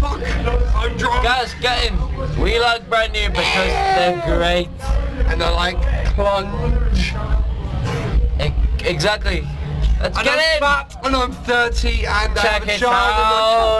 fuck? I'm drunk. Guys, get in. We like brand new because they're great. And they're like plunge. Exactly. Let's And get I'm in. fat and I'm 30 and I have a child out.